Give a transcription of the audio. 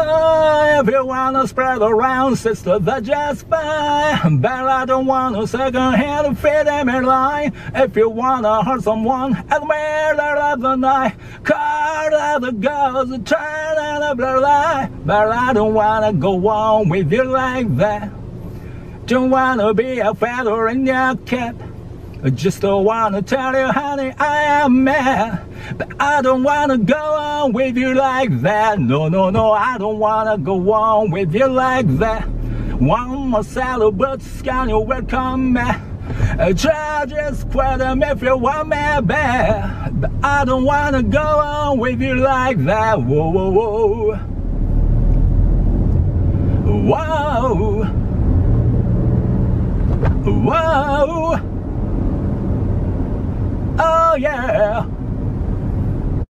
Oh, if you wanna spread around, sister, that's just fine. But I don't wanna second hand feed them in line. If you wanna hurt someone at the middle of the night, call out the girls, turn on the blue light. But I don't wanna go on with you like that. Don't wanna be a feather in your cap. Just wanna tell you, honey, I am mad. But I don't wanna go on with you like that. No, no, no, I don't wanna go on with you like that. One more but scan you welcome back. Try just quit them if you want me back. But I don't wanna go on with you like that. Whoa, whoa, whoa. Whoa. Whoa. Oh yeah.